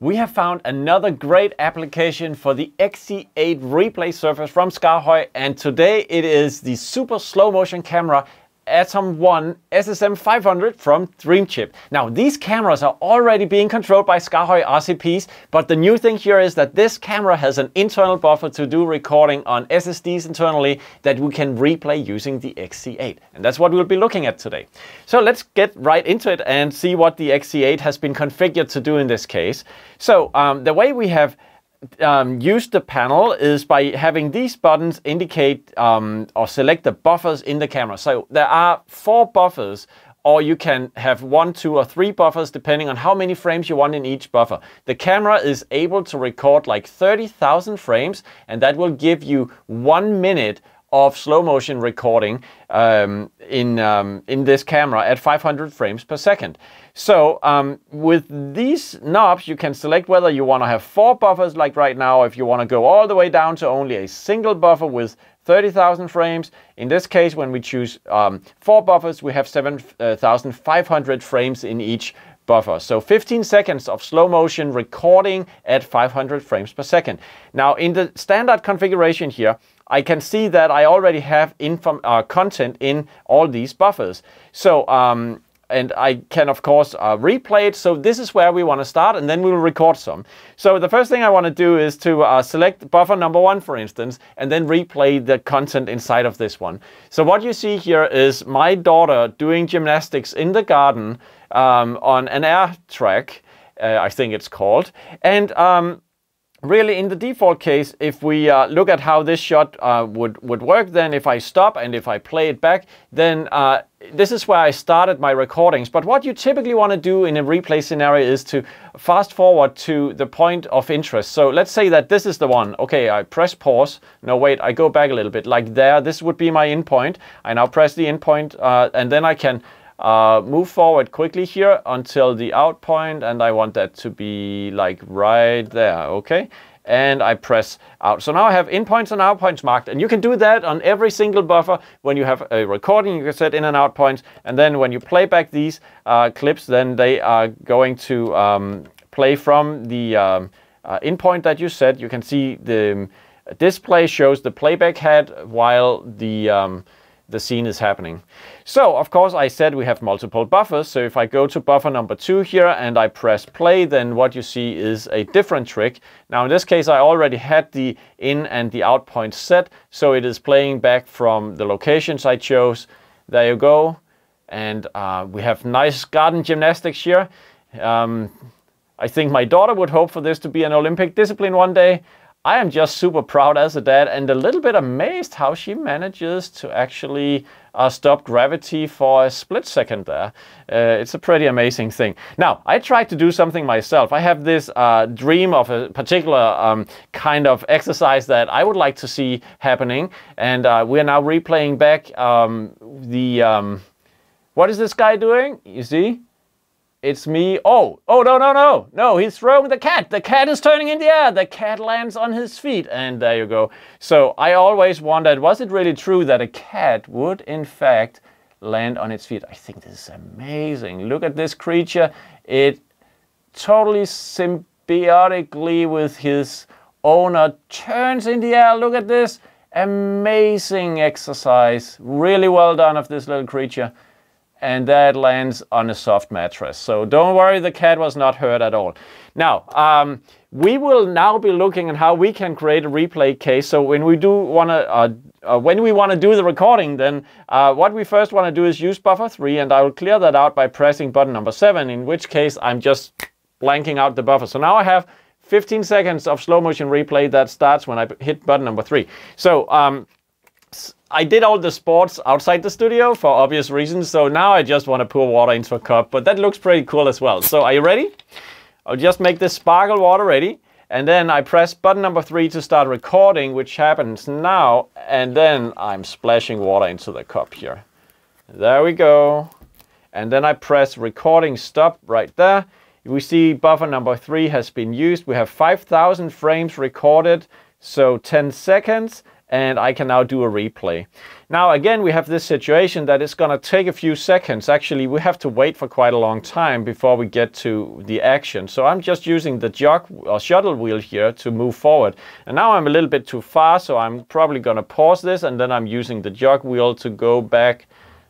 We have found another great application for the XC8 replay surface from SKAARHOJ and today it is the super slow motion camera Atom 1 SSM 500 from Dreamchip. Now these cameras are already being controlled by SKAARHOJ RCPs, but the new thing here is that this camera has an internal buffer to do recording on SSDs internally that we can replay using the XC8. And that's what we'll be looking at today. So let's get right into it and see what the XC8 has been configured to do in this case. So um, the way we have um, use the panel is by having these buttons indicate um, or select the buffers in the camera. So there are four buffers or you can have one, two, or three buffers depending on how many frames you want in each buffer. The camera is able to record like 30,000 frames and that will give you one minute of slow motion recording um, in, um, in this camera at 500 frames per second. So um, with these knobs, you can select whether you want to have four buffers like right now, if you want to go all the way down to only a single buffer with 30,000 frames. In this case, when we choose um, four buffers, we have 7,500 frames in each buffer. So 15 seconds of slow motion recording at 500 frames per second. Now in the standard configuration here, I can see that I already have uh, content in all these buffers. So um, and I can of course uh, replay it. So this is where we want to start and then we'll record some. So the first thing I want to do is to uh, select buffer number one for instance and then replay the content inside of this one. So what you see here is my daughter doing gymnastics in the garden um, on an air track, uh, I think it's called. And um, really in the default case, if we uh, look at how this shot uh, would, would work, then if I stop and if I play it back, then uh, this is where I started my recordings. But what you typically want to do in a replay scenario is to fast forward to the point of interest. So let's say that this is the one. Okay, I press pause. No, wait, I go back a little bit like there. This would be my in point. I now press the in uh, and then I can uh, move forward quickly here until the out point and I want that to be like right there, okay? And I press out. So now I have in points and out points marked and you can do that on every single buffer. When you have a recording, you can set in and out points and then when you play back these uh, clips, then they are going to um, play from the um, uh, in point that you set. You can see the display shows the playback head while the um, the scene is happening. So of course I said we have multiple buffers. So if I go to buffer number two here and I press play, then what you see is a different trick. Now in this case, I already had the in and the out point set. So it is playing back from the locations I chose. There you go. And uh, we have nice garden gymnastics here. Um, I think my daughter would hope for this to be an Olympic discipline one day. I am just super proud as a dad and a little bit amazed how she manages to actually uh, stop gravity for a split second there. Uh, it's a pretty amazing thing. Now, I tried to do something myself. I have this uh, dream of a particular um, kind of exercise that I would like to see happening. And uh, we're now replaying back um, the... Um, what is this guy doing? You see? It's me. Oh, oh, no, no, no. No, he's throwing the cat. The cat is turning in the air. The cat lands on his feet. And there you go. So I always wondered, was it really true that a cat would, in fact, land on its feet? I think this is amazing. Look at this creature. It totally symbiotically with his owner turns in the air. Look at this. Amazing exercise. Really well done of this little creature and that lands on a soft mattress. So don't worry, the cat was not hurt at all. Now, um, we will now be looking at how we can create a replay case. So when we do want to, uh, uh, when we want to do the recording, then uh, what we first want to do is use buffer three, and I will clear that out by pressing button number seven. In which case, I'm just blanking out the buffer. So now I have 15 seconds of slow motion replay that starts when I hit button number three. So um, I did all the sports outside the studio for obvious reasons, so now I just want to pour water into a cup, but that looks pretty cool as well. So are you ready? I'll just make this sparkle water ready, and then I press button number three to start recording, which happens now, and then I'm splashing water into the cup here. There we go. And then I press recording stop right there. We see buffer number three has been used. We have 5,000 frames recorded, so 10 seconds and I can now do a replay. Now again, we have this situation that it's gonna take a few seconds. Actually, we have to wait for quite a long time before we get to the action. So I'm just using the jog or shuttle wheel here to move forward. And now I'm a little bit too far, so I'm probably gonna pause this and then I'm using the jog wheel to go back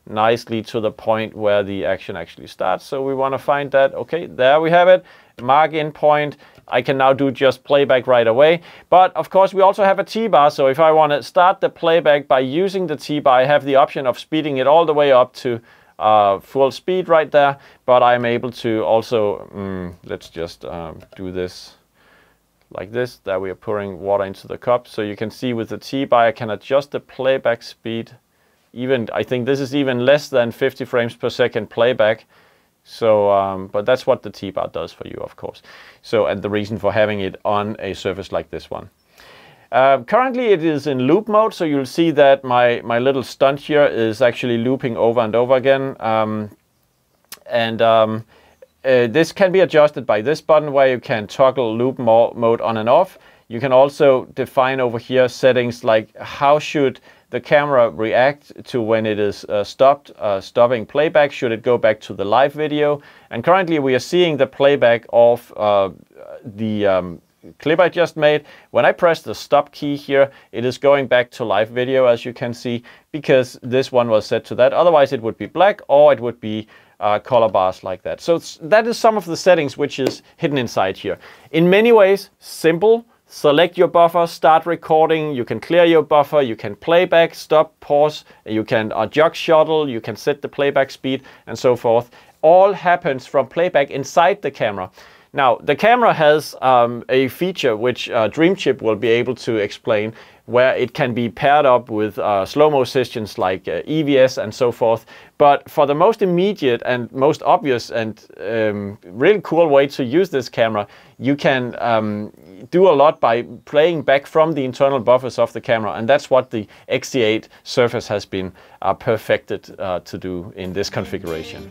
nicely to the point where the action actually starts. So we wanna find that, okay, there we have it, mark in point, I can now do just playback right away. But of course, we also have a T-bar. So if I want to start the playback by using the T-bar, I have the option of speeding it all the way up to uh, full speed right there. But I'm able to also, um, let's just um, do this like this. that we are pouring water into the cup. So you can see with the T-bar, I can adjust the playback speed. Even, I think this is even less than 50 frames per second playback. So, um, but that's what the T-bar does for you, of course. So, and the reason for having it on a surface like this one. Uh, currently it is in loop mode, so you'll see that my, my little stunt here is actually looping over and over again. Um, and um, uh, this can be adjusted by this button where you can toggle loop mo mode on and off. You can also define over here settings like how should the camera react to when it is uh, stopped, uh, stopping playback, should it go back to the live video. And currently we are seeing the playback of uh, the um, clip I just made. When I press the stop key here, it is going back to live video as you can see, because this one was set to that. Otherwise it would be black or it would be uh, color bars like that. So that is some of the settings which is hidden inside here. In many ways, simple, select your buffer, start recording, you can clear your buffer, you can playback, stop, pause, you can adjust shuttle, you can set the playback speed and so forth. All happens from playback inside the camera. Now, the camera has um, a feature which uh, Dreamchip will be able to explain, where it can be paired up with uh, slow-mo systems like uh, EVS and so forth. But for the most immediate and most obvious and um, really cool way to use this camera, you can um, do a lot by playing back from the internal buffers of the camera. And that's what the XC8 Surface has been uh, perfected uh, to do in this configuration.